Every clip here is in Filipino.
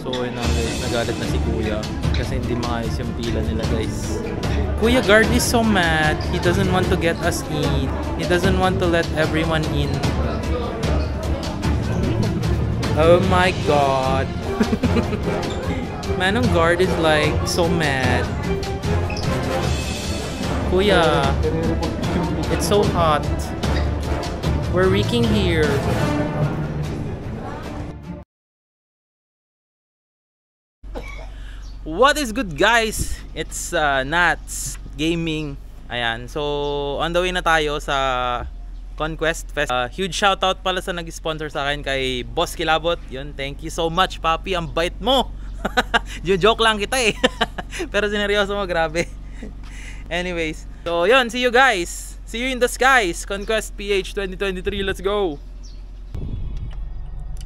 So yun na guys, nagalit na si Kuya kasi hindi maayos yung pila nila guys. Kuya Guard is so mad. He doesn't want to get us in. He doesn't want to let everyone in. Oh my god. Manong Guard is like so mad. Kuya, it's so hot. We're reeking here. What is good guys? It's uh, Nats Gaming. Ayan. So, on the way na tayo sa Conquest Fest. Uh, huge shoutout pala sa nag-sponsor sa akin kay Boss Kilabot. Yun, thank you so much, Papi. Ang bait mo. joke lang kita eh. Pero sineryoso mo, grabe. Anyways. So, yun. See you guys. See you in the skies. Conquest PH 2023. Let's go.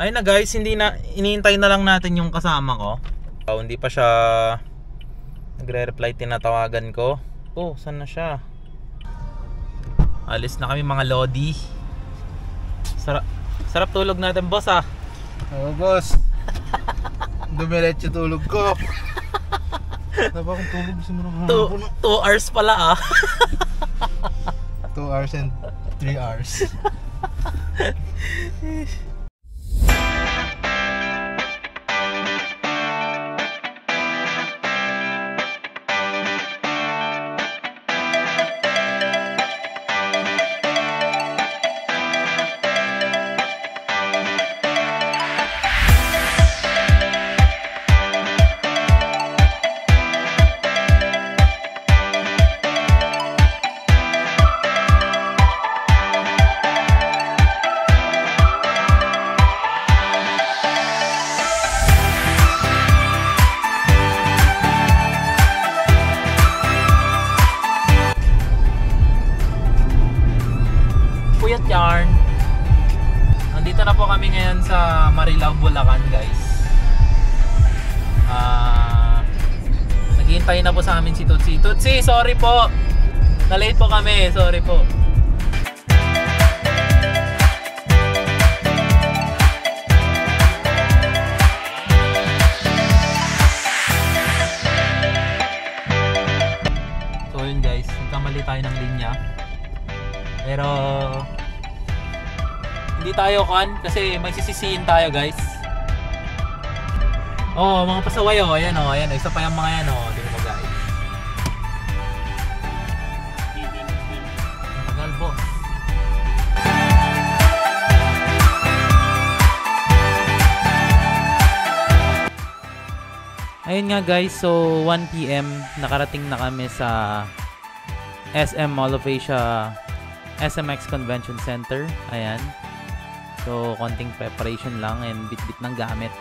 Ayun na guys, hindi na iniintay na lang natin yung kasama ko. Oh, hindi pa siya nagre-reply tinatawagan ko. Oh, saan na siya? Alis na kami mga lodi. Sarap sarap tulog natin, boss ah. Oo, boss. Dumiretso tulog ko. Dapat akong tulog gusto mo na 2 hours pala ah. 2 hours and 3 hours. Bulacan, guys. Ah, naghihintay na po sa amin si Tutsi. Tutsi, sorry po. Na-late po kami, sorry po. So yun guys, nagkamali tayo ng linya. Pero hindi tayo kan kasi may sisisiin tayo guys. Oh, mga pasaway oh, ayan oh, ayan oh, isa pa yung mga yan oh, di ba guys? Tagal boss. Ayun nga guys, so 1pm nakarating na kami sa SM Mall of Asia SMX Convention Center. Ayan. So, konting preparation lang and bit-bit ng gamit.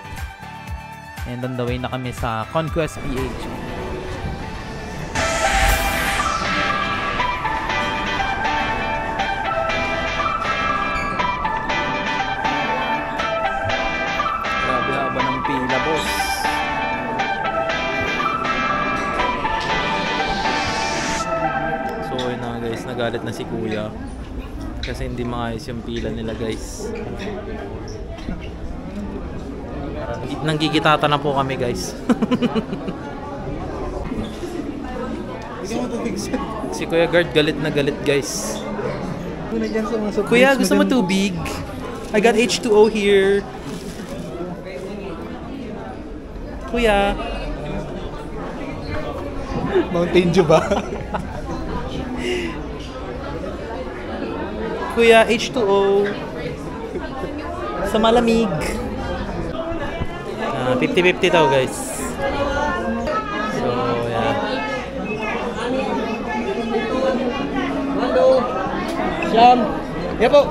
And on the way na kami sa Conquest PH. Grabe haba ng pila, boss. So yun na guys, nagalit na si kuya. Kasi hindi maayos yung pila nila guys. Nanggigitata na po kami guys. Si Kuya Guard galit na galit guys. Kuya, gusto mo tubig? I got H2O here. Kuya, Mountain Dew ba? Kuya, H2O. Sa malamig. Ah, 50-50 daw, guys. So, yeah. Siyam. Yeah po.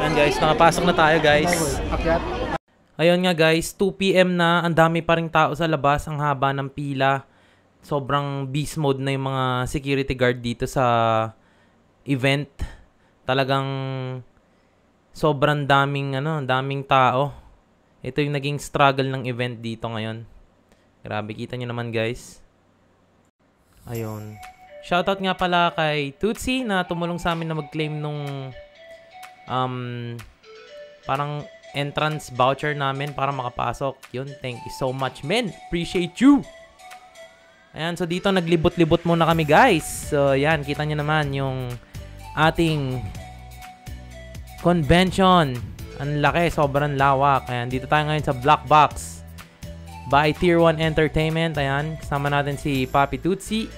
Ayan guys, nakapasok na tayo guys. Ayun nga guys, 2pm na, ang dami pa rin tao sa labas, ang haba ng pila. Sobrang beast mode na yung mga security guard dito sa event. Talagang sobrang daming ano, daming tao. Ito yung naging struggle ng event dito ngayon. Grabe, kita nyo naman guys. Ayun. Shoutout nga pala kay Tutsi na tumulong sa amin na mag-claim nung um, parang entrance voucher namin para makapasok. Yun, thank you so much, men. Appreciate you. Ayan, so dito naglibot-libot muna kami, guys. So, yan, kita nyo naman yung ating convention. Ang laki, sobrang lawak. Ayan, dito tayo ngayon sa Black Box by Tier 1 Entertainment. Ayan, kasama natin si Papi Tutsi.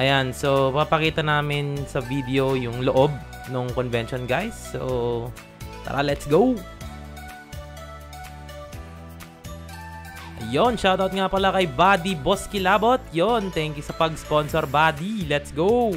Ayan, so papakita namin sa video yung loob ng convention, guys. So, tara, let's go! Yon, shoutout nga pala kay Buddy Boss Kilabot. Yon, thank you sa pag-sponsor, Buddy. Let's go!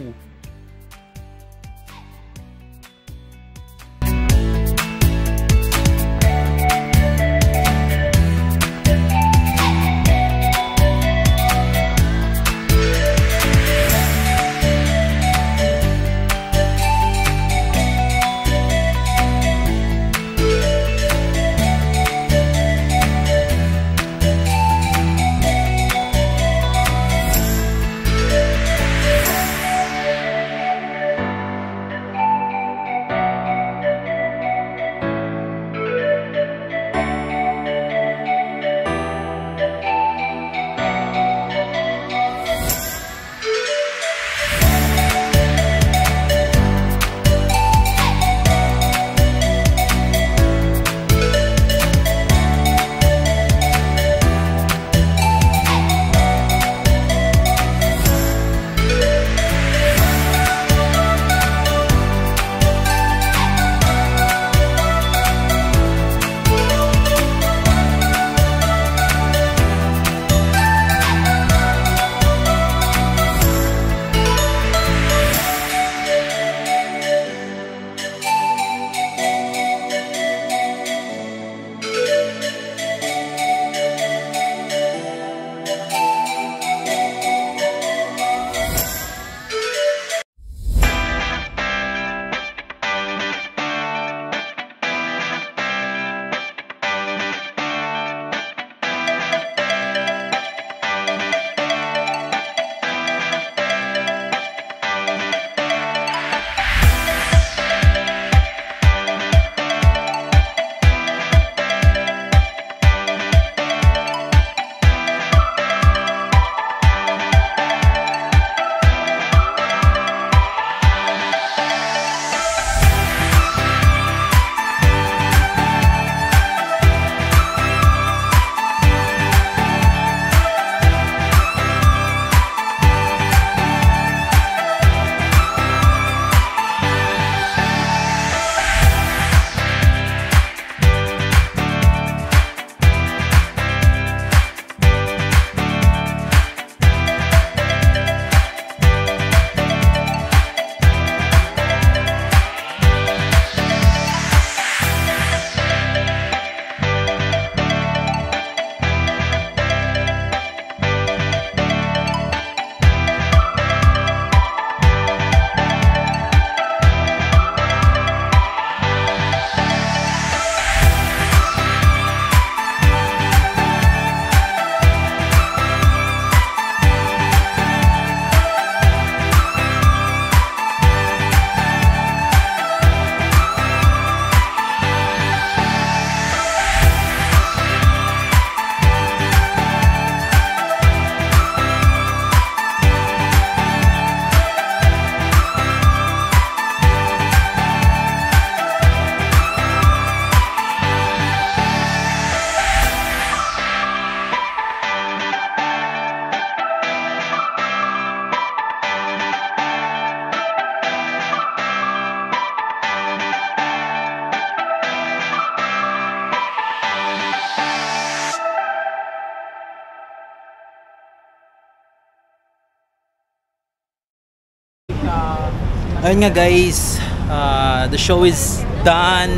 Ayun nga guys, uh, the show is done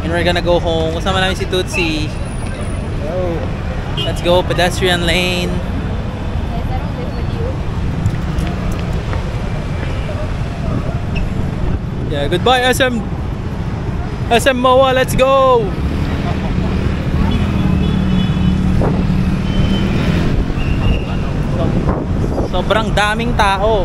and we're gonna go home. Kasama namin si Tutsi. Let's go, pedestrian lane. Yeah, goodbye SM SM MOA, let's go! Sobrang daming tao.